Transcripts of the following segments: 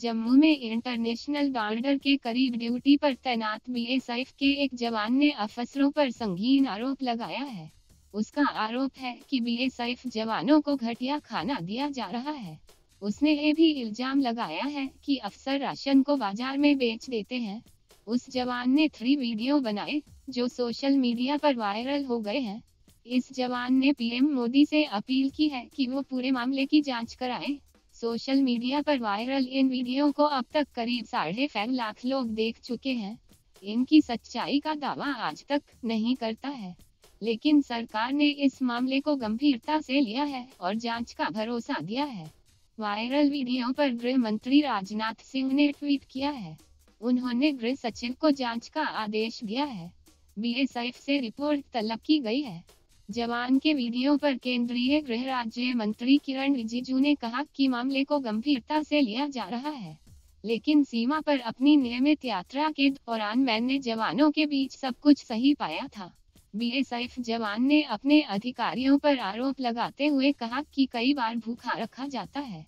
जम्मू में international border के करीब ड्यूटी पर तैनात बीएसएफ के एक जवान ने अफसरों पर संगीन आरोप लगाया है। उसका आरोप है कि बीएसएफ जवानों को घटिया खाना दिया जा रहा है। उसने ये भी इल्ज़ाम लगाया है कि अफसर राशन को बाज़ार में बेच देते हैं। उस जवान ने थ्री वीडियो बनाए, जो सोशल मीडिया पर वायरल हो गए हैं। इस जवान ने पीएम मोदी से अपील की है कि वो पूरे मामले की जाँच कराए। सोशल मीडिया पर वायरल इन वीडियो को अब तक करीब साढ़े पैर लाख लोग देख चुके हैं। इनकी सच्चाई का दावा आज तक नहीं करता है। लेकिन सरकार ने इस मामले को गंभीरता से लिया है और जाँच का भरोसा दिया है। वायरल वीडियो पर गृह मंत्री राजनाथ सिंह ने ट्वीट किया है। उन्होंने गृह सचिव को जाँच का आदेश दिया है। बीएसएफ से रिपोर्ट तलब की गई है। जवान के वीडियो पर केंद्रीय गृह राज्य मंत्री किरण रिजिजू ने कहा कि मामले को गंभीरता से लिया जा रहा है, लेकिन सीमा पर अपनी नियमित यात्रा के दौरान मैंने जवानों के बीच सब कुछ सही पाया था। बीएसएफ जवान ने अपने अधिकारियों पर आरोप लगाते हुए कहा कि कई बार भूखा रखा जाता है।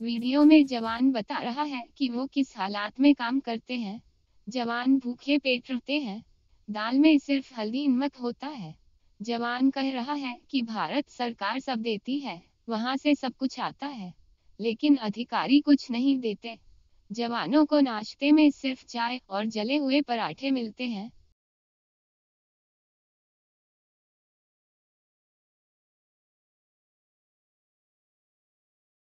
वीडियो में जवान बता रहा है कि वो किस हालात में काम करते हैं। जवान भूखे पेट रहते हैं। दाल में सिर्फ़ हल्दी नमक होता है। जवान कह रहा है कि भारत सरकार सब देती है, वहाँ से सब कुछ आता है। लेकिन अधिकारी कुछ नहीं देते। जवानों को नाश्ते में सिर्फ़ चाय और जले हुए पराठे मिलते हैं।